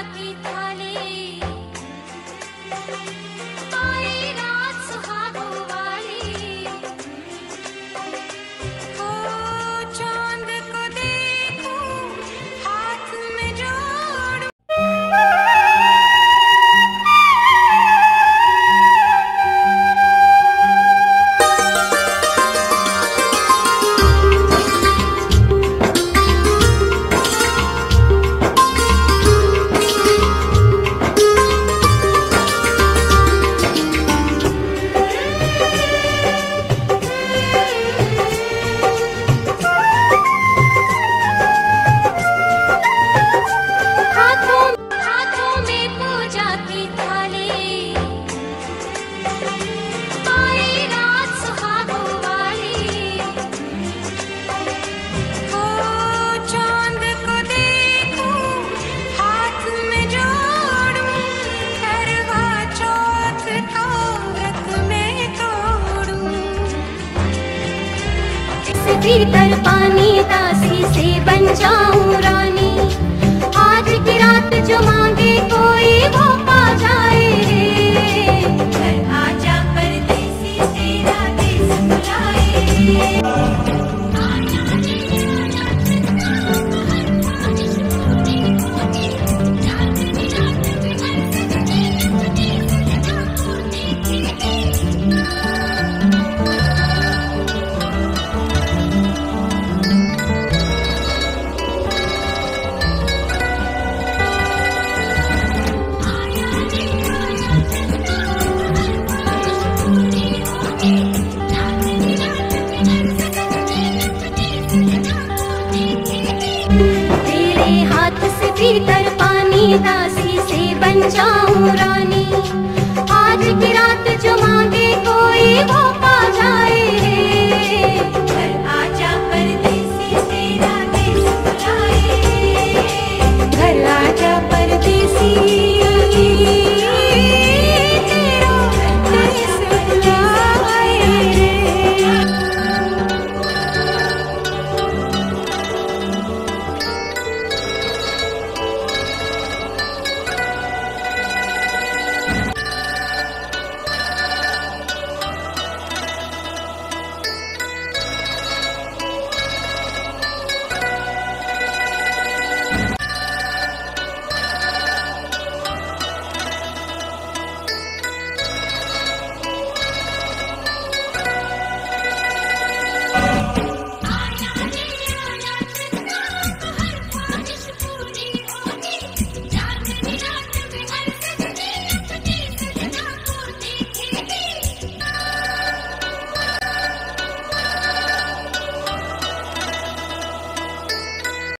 की था भीतर पानी दासी से बन जाऊँ रानी। आज की रात जो मांगे कोई वो पा जाए घर आजा परदेसी तेरा देश बुलाए भीतर पानी दासी से बन जाऊँ रानी। आज की रात जो मांगे कोई वो पा जाए।